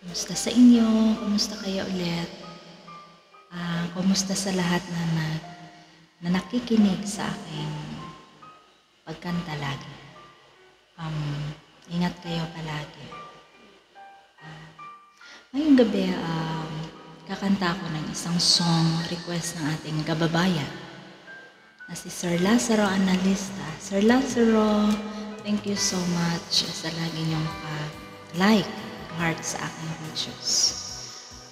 Kumusta sa inyo? Kumusta kayo ulit? Ah, kumusta sa lahat na, na, na nakikinig sa aking pagkanta lagi? Um, ingat kayo palagi. Ah, ngayong gabi, um, kakanta ako ng isang song request ng ating kababayan na si Sir Lazaro Analista. Sir Lazaro, thank you so much sa lagi niyong pa-like, heart sa aking videos.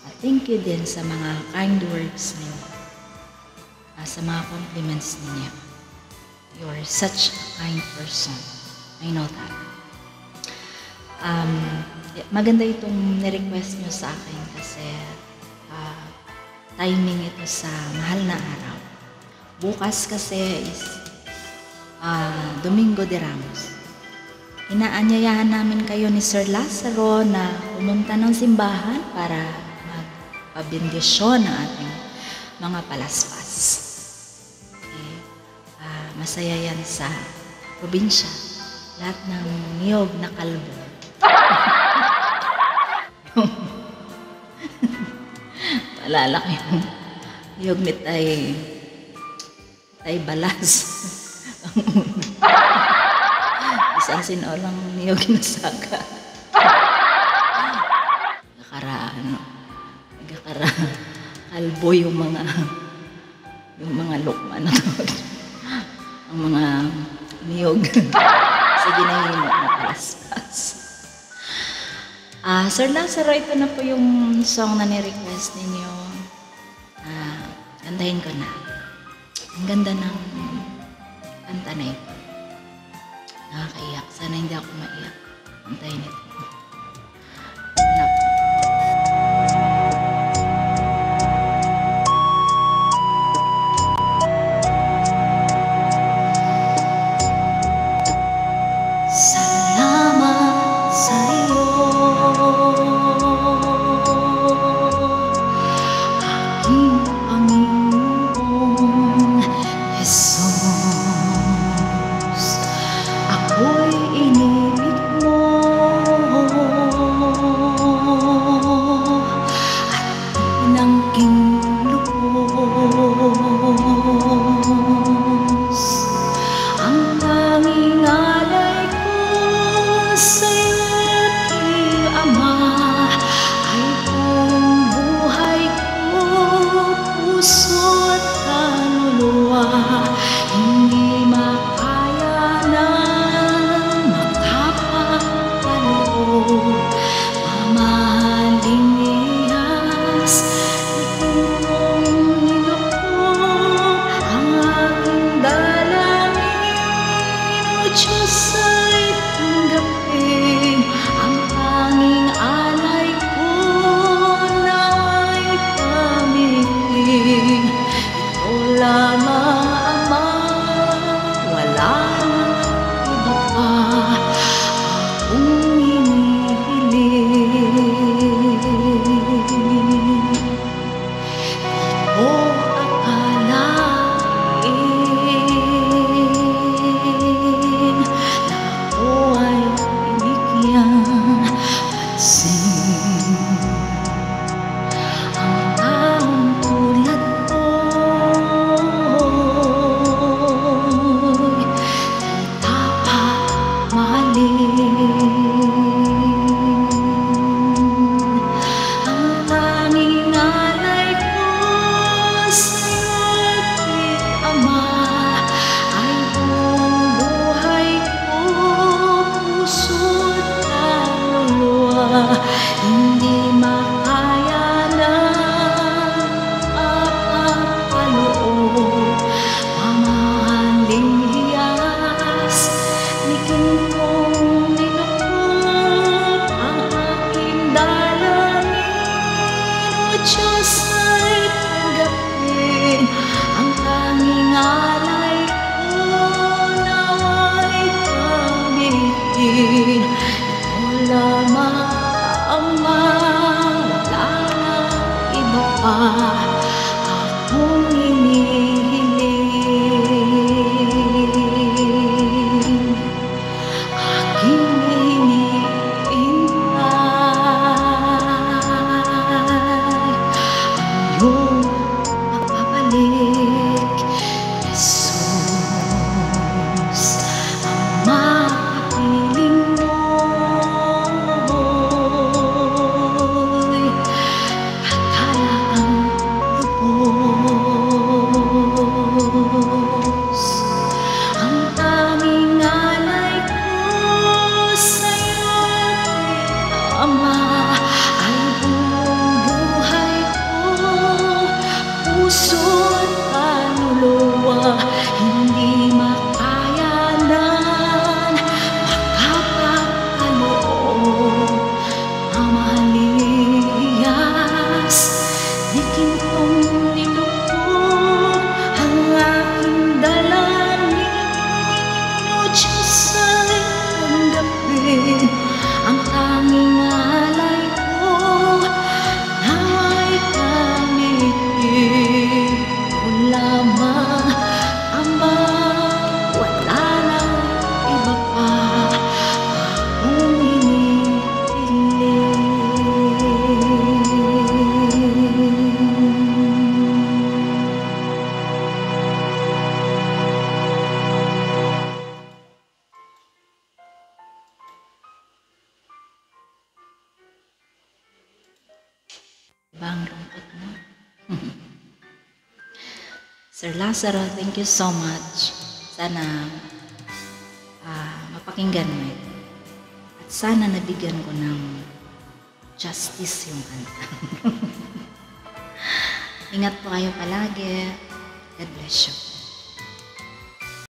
At thank you din sa mga kind words ninyo, ah, sa mga compliments ninyo. You're such a kind person. I know that. Um, maganda itong ni-request nyo sa akin kasi ah, timing ito sa mahal na araw. Bukas kasi is ah, Domingo de Ramos. Inaanyayahan namin kayo ni Sir Lazaro na pumunta ng simbahan para magpabindisyon ng ating mga palaspas. Okay. Ah, masaya yan sa probinsya. Lahat ng niyog na kalbo. Paalala ko yung niyog ni Balas. Isang sinolang niyog na saka. Nagkakaraan, no? Nagkakaraan. Kalbo yung mga yung mga lukma na tawag. Ang mga niyog ginahimo na palaspas. Ah, Sir Lazaro, ito na po yung song na ni-request ninyo. Ah, kantahin ko na. Ang ganda ng kanta na ito. Hindi ako maiyak. Ito. Ano Diyos ay tanggapin ang tanging alay ko nawa'y gamitin. Ito lamang Ama, wala nang iba pa akong hinihiling. Bang lungkot mo? Sir Lazaro, thank you so much. Sana ah, mapakinggan mo ito. At sana nabigyan ko ng justice yung kanta. Ingat po kayo palagi. God bless you.